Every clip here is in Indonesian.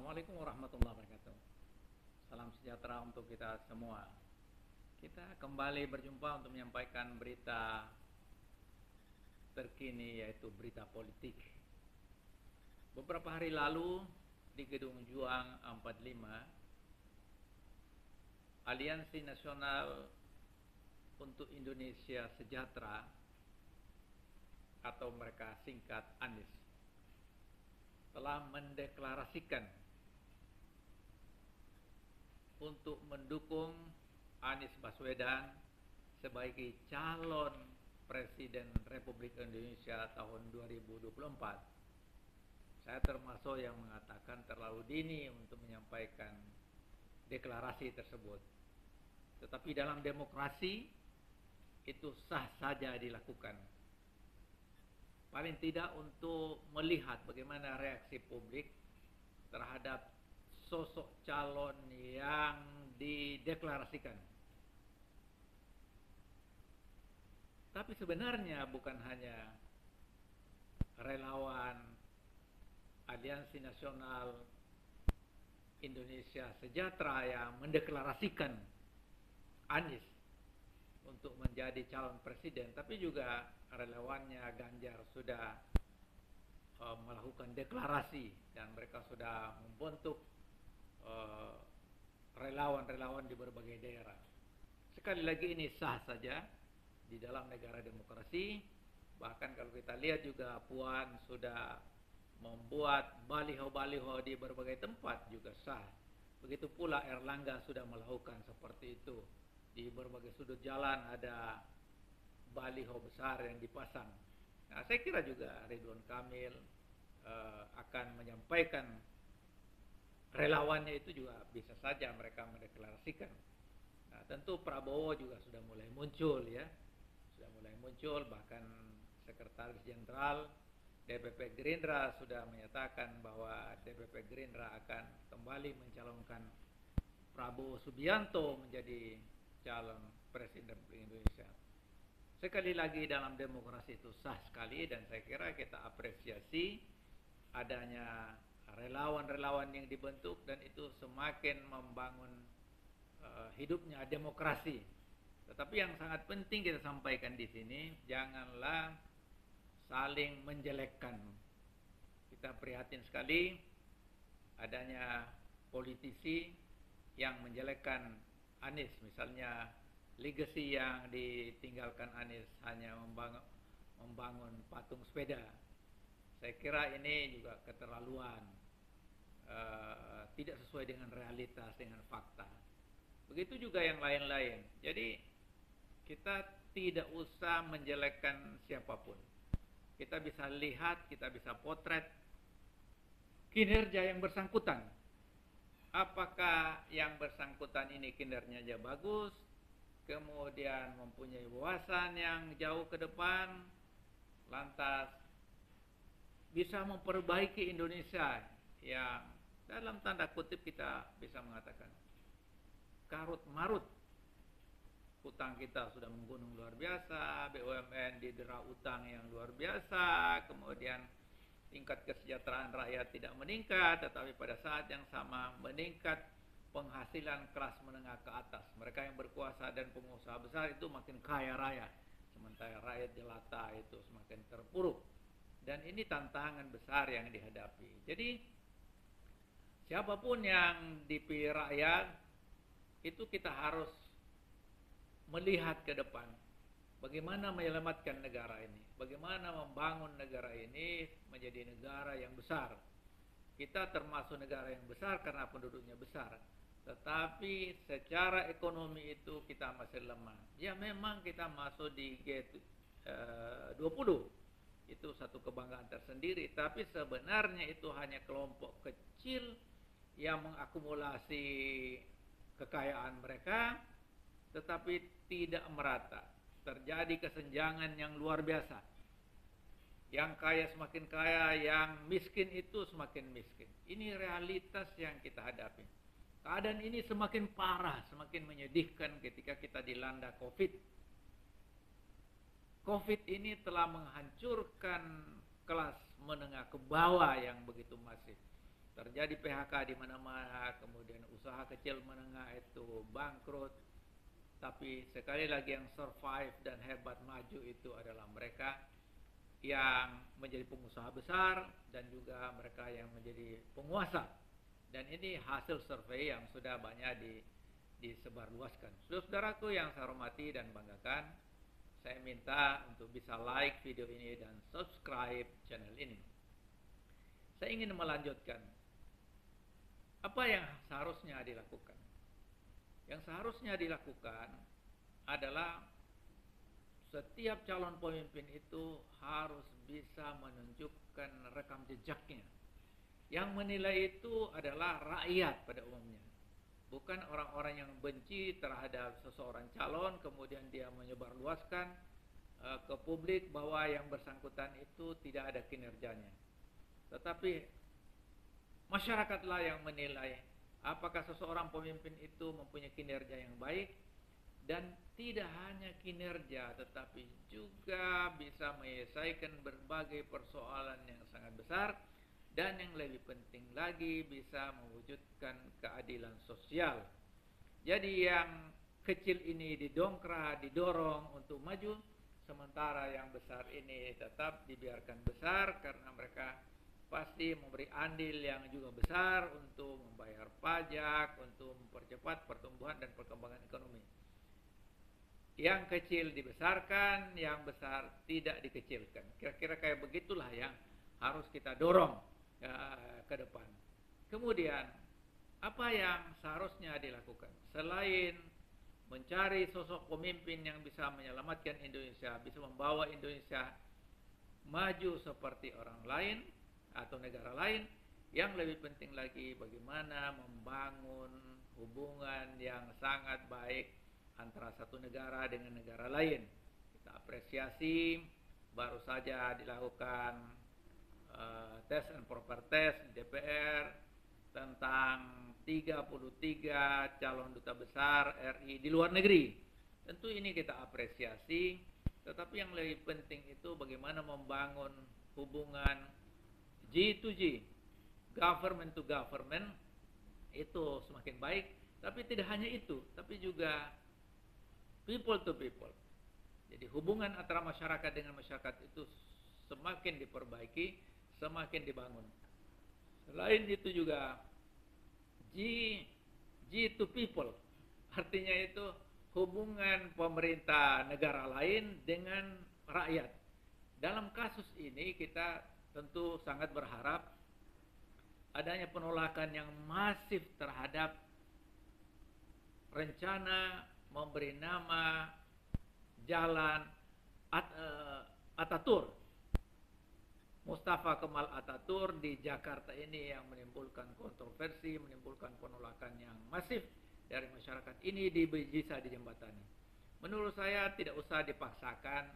Assalamualaikum warahmatullahi wabarakatuh. Salam sejahtera untuk kita semua. Kita kembali berjumpa untuk menyampaikan berita terkini yaitu berita politik. Beberapa hari lalu di Gedung Juang 45 Aliansi Nasional untuk Indonesia Sejahtera atau mereka singkat ANIS telah mendeklarasikan untuk mendukung Anies Baswedan sebagai calon Presiden Republik Indonesia tahun 2024. Saya termasuk yang mengatakan terlalu dini untuk menyampaikan deklarasi tersebut. Tetapi dalam demokrasi itu sah saja dilakukan paling tidak untuk melihat bagaimana reaksi publik terhadap sosok calon yang dideklarasikan. Tapi sebenarnya bukan hanya relawan Aliansi Nasional Indonesia Sejahtera yang mendeklarasikan Anies untuk menjadi calon presiden, tapi juga relawannya Ganjar sudah uh, melakukan deklarasi dan mereka sudah membentuk eh, relawan-relawan uh, di berbagai daerah. Sekali lagi ini sah saja di dalam negara demokrasi. Bahkan kalau kita lihat juga Puan sudah membuat baliho-baliho di berbagai tempat juga sah. Begitu pula Erlangga sudah melakukan seperti itu. Di berbagai sudut jalan ada baliho besar yang dipasang. Nah, saya kira juga Ridwan Kamil uh, akan menyampaikan relawannya itu juga bisa saja mereka mendeklarasikan. Nah, tentu Prabowo juga sudah mulai muncul ya. Sudah mulai muncul bahkan Sekretaris Jenderal DPP Gerindra sudah menyatakan bahwa DPP Gerindra akan kembali mencalonkan Prabowo Subianto menjadi calon presiden Indonesia. Sekali lagi dalam demokrasi itu sah sekali dan saya kira kita apresiasi adanya relawan-relawan yang dibentuk dan itu semakin membangun uh, hidupnya demokrasi. Tetapi yang sangat penting kita sampaikan di sini janganlah saling menjelekkan. Kita prihatin sekali adanya politisi yang menjelekkan Anies misalnya legacy yang ditinggalkan Anies hanya membangun, membangun patung sepeda. Saya kira ini juga keterlaluan, uh, tidak sesuai dengan realitas, dengan fakta. Begitu juga yang lain-lain. Jadi kita tidak usah menjelekkan siapa pun. Kita bisa lihat, kita bisa potret kinerja yang bersangkutan. Apakah yang bersangkutan ini kinerjanya bagus, kemudian mempunyai wawasan yang jauh ke depan, lantas bisa memperbaiki Indonesia yang dalam tanda kutip kita bisa mengatakan karut marut utang kita sudah menggunung luar biasa, BUMN didera utang yang luar biasa, kemudian tingkat kesejahteraan rakyat tidak meningkat, tetapi pada saat yang sama meningkat penghasilan kelas menengah ke atas. Mereka yang berkuasa dan pengusaha besar itu makin kaya raya. Sementara rakyat jelata itu semakin terpuruk. Dan ini tantangan besar yang dihadapi. Jadi siapa pun yang dipilih rakyat itu kita harus melihat ke depan. Bagaimana menyelamatkan negara ini? Bagaimana membangun negara ini menjadi negara yang besar? Kita termasuk negara yang besar karena penduduknya besar tetapi secara ekonomi itu kita masih lemah. Ya memang kita masuk di G20 eh, itu satu kebanggaan tersendiri, tapi sebenarnya itu hanya kelompok kecil yang mengakumulasi kekayaan mereka tetapi tidak merata. Terjadi kesenjangan yang luar biasa. Yang kaya semakin kaya, yang miskin itu semakin miskin. Ini realitas yang kita hadapi. Keadaan ini semakin parah, semakin menyedihkan ketika kita dilanda COVID. COVID ini telah menghancurkan kelas menengah ke bawah yang begitu masif. Terjadi PHK di mana-mana, kemudian usaha kecil menengah itu bangkrut. Tapi sekali lagi yang survive dan hebat maju itu adalah mereka yang menjadi pengusaha besar dan juga mereka yang menjadi penguasa. Dan ini hasil survei yang sudah banyak di, disebarluaskan. Saudara-saudaraku yang saya hormati dan banggakan, saya minta untuk bisa like video ini dan subscribe channel ini. Saya ingin melanjutkan apa yang seharusnya dilakukan? Yang seharusnya dilakukan adalah setiap calon pemimpin itu harus bisa menunjukkan rekam jejaknya. Yang menilai itu adalah rakyat pada umumnya. Bukan orang-orang yang benci terhadap seseorang calon kemudian dia menyebarluaskan uh, ke publik bahwa yang bersangkutan itu tidak ada kinerjanya. Tetapi Masyarakatlah yang menilai apakah seseorang pemimpin itu mempunyai kinerja yang baik dan tidak hanya kinerja tetapi juga bisa menyelesaikan berbagai persoalan yang sangat besar dan yang lebih penting lagi bisa mewujudkan keadilan sosial. Jadi yang kecil ini didongkrak, didorong untuk maju sementara yang besar ini tetap dibiarkan besar karena mereka pasti memberi andil yang juga besar untuk membayar pajak, untuk mempercepat pertumbuhan dan perkembangan ekonomi. Yang kecil dibesarkan, yang besar tidak dikecilkan. Kira-kira kayak begitulah yang harus kita dorong ya, ke depan. Kemudian, apa yang seharusnya dilakukan? Selain mencari sosok pemimpin yang bisa menyelamatkan Indonesia, bisa membawa Indonesia maju seperti orang lain, atau negara lain yang lebih penting lagi bagaimana membangun hubungan yang sangat baik antara satu negara dengan negara lain. Kita apresiasi baru saja dilakukan uh, tes and proper test di DPR tentang 33 calon duta besar RI di luar negeri. Tentu ini kita apresiasi, tetapi yang lebih penting itu bagaimana membangun hubungan G to G, government to government itu semakin baik, tapi tidak hanya itu, tapi juga people to people. Jadi hubungan antara masyarakat dengan masyarakat itu semakin diperbaiki, semakin dibangun. Selain itu juga G G to people, artinya itu hubungan pemerintah negara lain dengan rakyat. Dalam kasus ini kita tentu sangat berharap adanya penolakan yang masif terhadap rencana memberi nama jalan At, uh, Atatur Mustafa Kemal Atatur di Jakarta ini yang menimbulkan kontroversi, menimbulkan penolakan yang masif dari masyarakat ini di, bisa dijembatani. Menurut saya tidak usah dipaksakan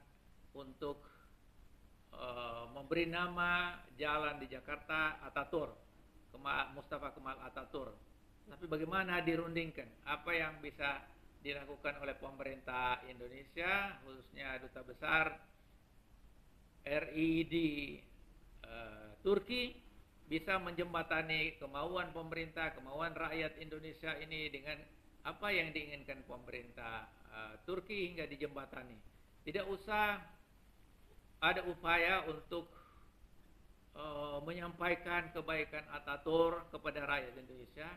untuk Eh, memberi nama jalan di Jakarta Atatur, Kemal, Mustafa Kemal Atatur. Tapi bagaimana dirundingkan? Apa yang bisa dilakukan oleh pemerintah Indonesia, khususnya duta besar RI di uh, Turki, bisa menjembatani kemauan pemerintah, kemauan rakyat Indonesia ini dengan apa yang diinginkan pemerintah uh, Turki hingga dijembatani. Tidak usah ada upaya untuk uh, menyampaikan kebaikan Atatur kepada rakyat Indonesia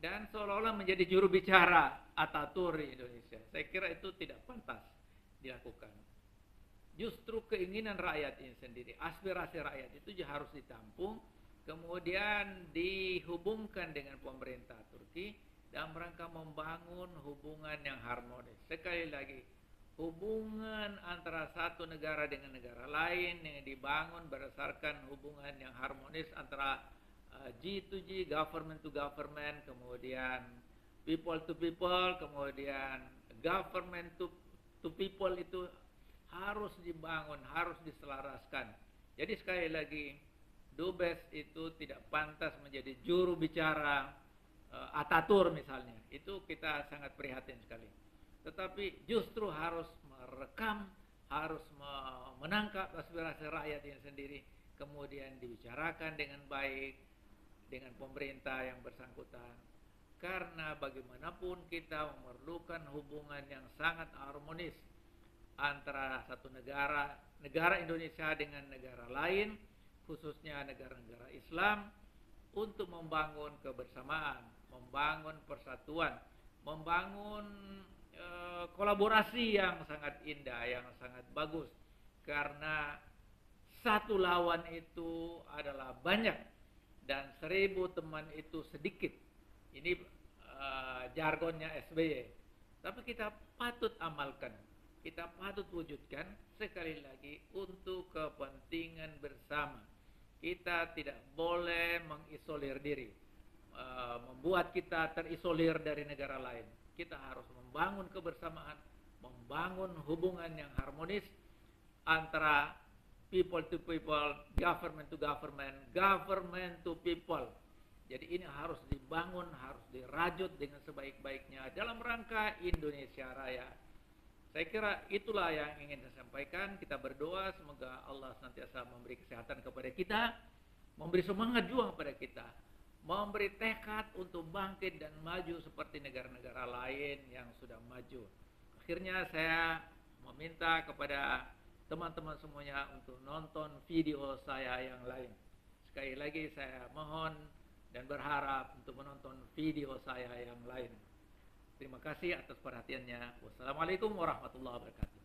dan seolah-olah menjadi juru bicara Atatur di Indonesia. Saya kira itu tidak pantas dilakukan. Justru keinginan rakyat ini sendiri, aspirasi rakyat itu harus ditampung, kemudian dihubungkan dengan pemerintah Turki dalam rangka membangun hubungan yang harmonis. Sekali lagi, hubungan antara satu negara dengan negara lain yang dibangun berdasarkan hubungan yang harmonis antara uh, G to G, government to government, kemudian people to people, kemudian government to to people itu harus dibangun, harus diselaraskan. Jadi sekali lagi, Dubes itu tidak pantas menjadi juru bicara uh, Atatur misalnya. Itu kita sangat prihatin sekali tetapi justru harus merekam, harus menangkap aspirasi rakyat yang sendiri, kemudian dibicarakan dengan baik, dengan pemerintah yang bersangkutan. Karena bagaimanapun kita memerlukan hubungan yang sangat harmonis antara satu negara, negara Indonesia dengan negara lain, khususnya negara-negara Islam, untuk membangun kebersamaan, membangun persatuan, membangun e, kolaborasi yang sangat indah, yang sangat bagus. Karena satu lawan itu adalah banyak dan seribu teman itu sedikit. Ini e, jargonnya SBY. Tapi kita patut amalkan, kita patut wujudkan sekali lagi untuk kepentingan bersama. Kita tidak boleh mengisolir diri Eh, membuat kita terisolir dari negara lain. Kita harus membangun kebersamaan, membangun hubungan yang harmonis antara people to people, government to government, government to people. Jadi ini harus dibangun, harus dirajut dengan sebaik-baiknya dalam rangka Indonesia Raya. Saya kira itulah yang ingin saya sampaikan. Kita berdoa semoga Allah senantiasa memberi kesehatan kepada kita, memberi semangat juga kepada kita memberi tekad untuk bangkit dan maju seperti negara-negara lain yang sudah maju. Akhirnya saya meminta kepada teman-teman semuanya untuk nonton video saya yang lain. Sekali lagi saya mohon dan berharap untuk menonton video saya yang lain. Terima kasih atas perhatiannya. Wassalamualaikum warahmatullahi wabarakatuh.